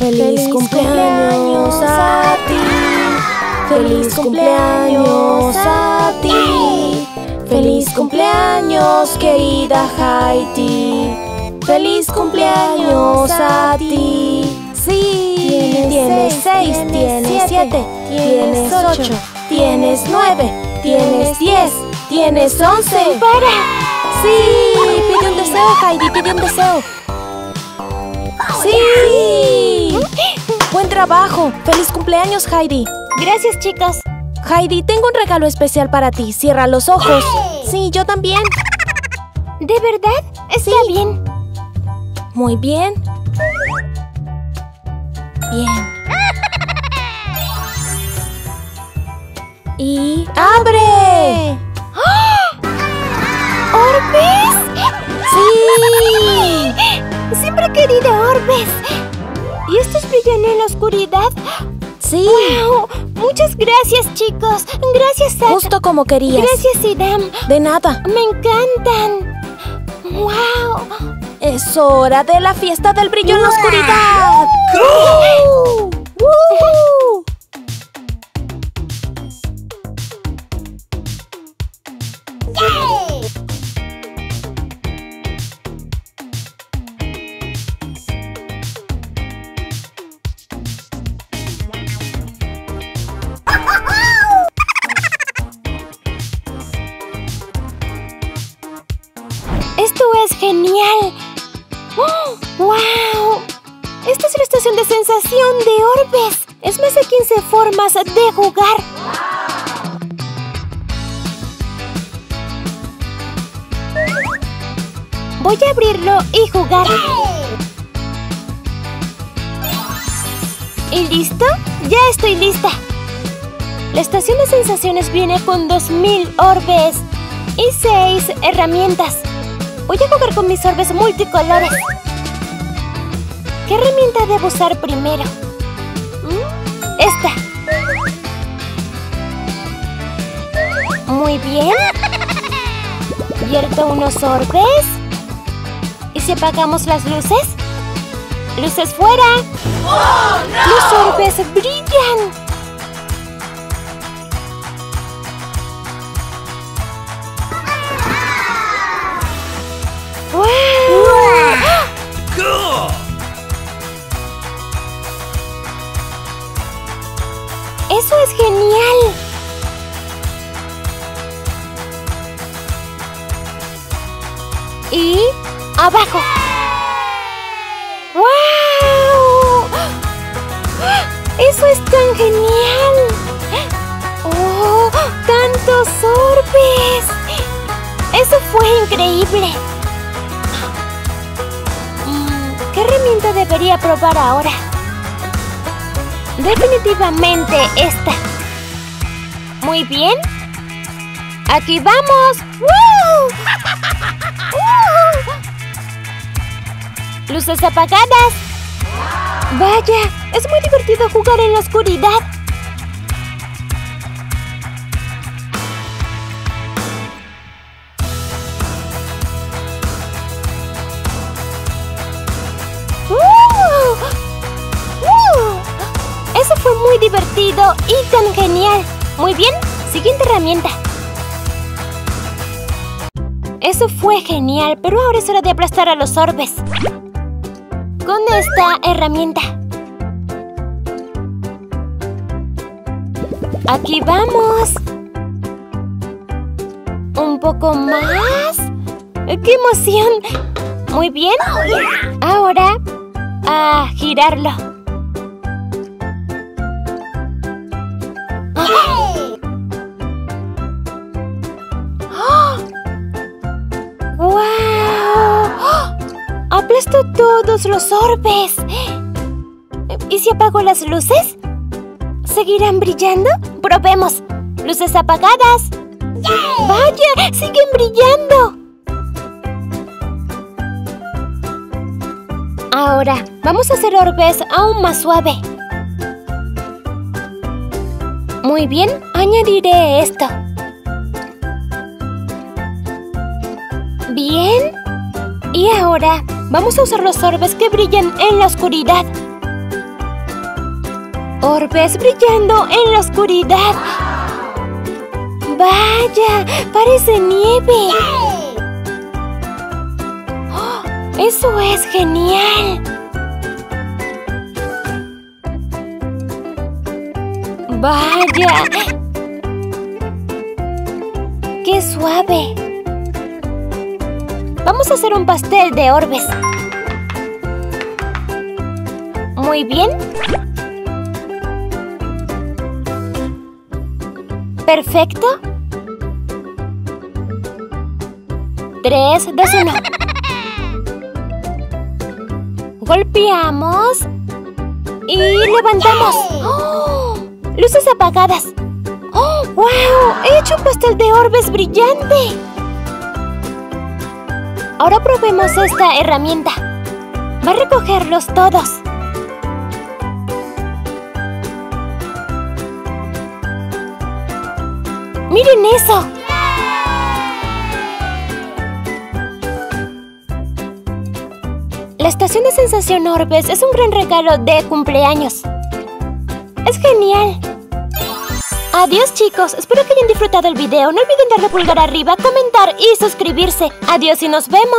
Feliz cumpleaños a ti. Feliz cumpleaños a ti. Feliz cumpleaños, querida Haiti. Feliz cumpleaños a ti. Sí, tienes seis, tienes siete, tienes ocho, tienes nueve, tienes diez, tienes once. ¡Para! Sí, pide un deseo, Heidi, pide un deseo. Sí. Buen trabajo. Feliz cumpleaños, Heidi. Gracias, chicos. Heidi, tengo un regalo especial para ti. Cierra los ojos. Sí, yo también. ¿De verdad? Está bien. Muy bien. Bien. Y abre. ¿Orbes? Sí. Siempre he querido orbes. ¿Y estos brillan en la oscuridad? Sí. ¡Wow! Muchas gracias, chicos. Gracias, Zack. Justo como querías. Gracias, Idam. De nada. Me encantan. ¡Wow! Es hora de la fiesta del brillo en la oscuridad. ¡Uh! ¡Uh! ¡Esto es genial! ¡Oh! ¡Wow! Esta es la estación de sensación de orbes. Es más de 15 formas de jugar. Voy a abrirlo y jugar. ¿Y listo? Ya estoy lista. La estación de sensaciones viene con 2000 orbes y 6 herramientas. Voy a jugar con mis orbes multicolores. ¿Qué herramienta debo usar primero? ¿Mm? Esta. Muy bien. Vierto unos orbes. ¿Y si apagamos las luces? ¡Luces fuera! ¡Los orbes brillan! Genial! Y abajo. ¡Wow! ¡Eso es tan genial! ¡Oh! ¡Tantos orbes! ¡Eso fue increíble! Mm, ¿Qué herramienta debería probar ahora? Definitivamente esta. Muy bien. Aquí vamos. ¡Woo! Luces apagadas. Vaya, es muy divertido jugar en la oscuridad. Eso fue muy divertido y tan genial. Muy bien, siguiente herramienta. Eso fue genial, pero ahora es hora de aplastar a los orbes. Con esta herramienta. Aquí vamos. Un poco más. ¡Qué emoción! Muy bien. Ahora, a girarlo. ¡Aplasto todos los orbes! ¿Y si apago las luces? ¿Seguirán brillando? ¡Probemos! ¡Luces apagadas! ¡Vaya! ¡Siguen brillando! Ahora, vamos a hacer orbes aún más suave. Muy bien, añadiré esto. Bien. Y ahora, vamos a usar los orbes que brillan en la oscuridad. Orbes brillando en la oscuridad. ¡Vaya! ¡Parece nieve! ¡Oh! ¡Eso es genial! ¡Vaya! ¡Qué suave! Vamos a hacer un pastel de orbes. Muy bien. Perfecto. Tres, dos, uno. Golpeamos. Y levantamos. ¡Oh! Luces apagadas. ¡Oh, wow! He hecho un pastel de orbes brillante. Ahora probemos esta herramienta. Va a recogerlos todos. ¡Miren eso! La estación de sensación Orbes es un gran regalo de cumpleaños. ¡Es genial! Adiós chicos, espero que hayan disfrutado el video. No olviden darle pulgar arriba, comentar y suscribirse. Adiós y nos vemos.